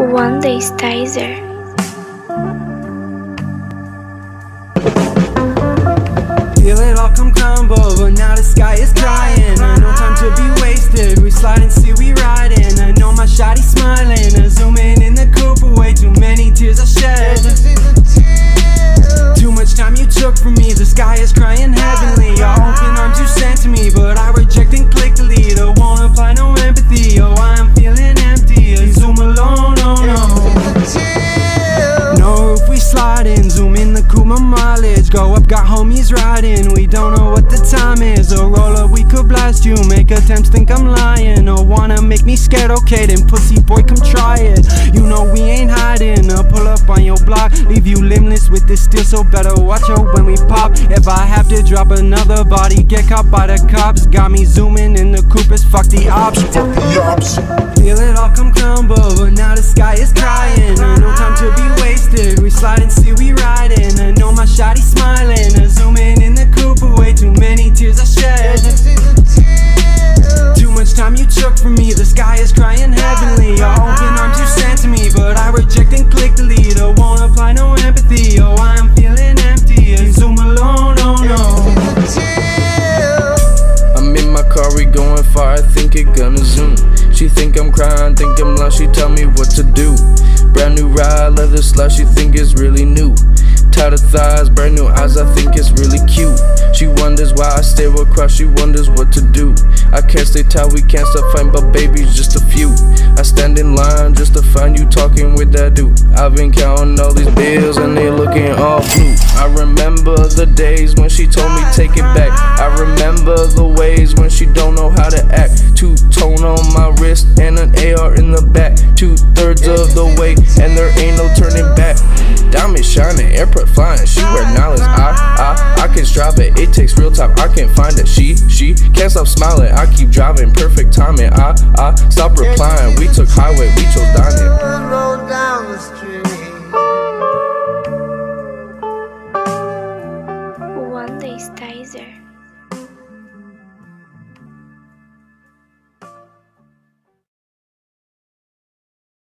Wendelstyzer. Feel it all come but now the sky is. Sliding. Zoom in the coupe, my mileage go up. Got homies riding. We don't know what the time is. A roller, we could blast you. Make attempts, think I'm lying. Or wanna make me scared? Okay, then pussy boy, come try it. You know we ain't hiding. I'll pull up on your block, leave you limbless with this steel. So better watch out when we pop. If I have to drop another body, get caught by the cops. Got me zooming in the coupe, it's fuck the ops. Fuck the ops. Feel it all come crumble, but now the sky is crying. Wasted. We slide and see we riding. I know my shotty smiling. I zoom in in the coupe, way too many tears I shed. Too much time you took from me. The sky is crying heavenly. Your open arms you sent to me, but I reject and click delete. I won't apply no empathy. Oh, I'm feeling empty. I zoom alone. Oh no. I'm in my car, we going far, I think it gonna zoom. She think I'm crying, think I'm lost, she tell me what to do. Brand new ride, leather slush, she think it's really new. Tattered thighs, brand new eyes, I think it's really cute. She wonders why I stare across, she wonders what to do. I can't stay tight, we can't stop fighting, but baby's just a few. I stand in line just to find you talking with that dude. I've been counting all these bills and they looking all blue. I remember the days when she told me take it back. I remember the ways when she don't know how to act. Two tone on my wrist and an AR in the back. Two thirds of the way and there ain't no turning back. Diamond shining, airport flying. She wear knowledge. I, I, I can strive it. It takes real time. I can't find it. She, she can't stop smiling. I keep driving, perfect timing. I, I stop replying. We took highway, we chose dining. Wendelstyzer.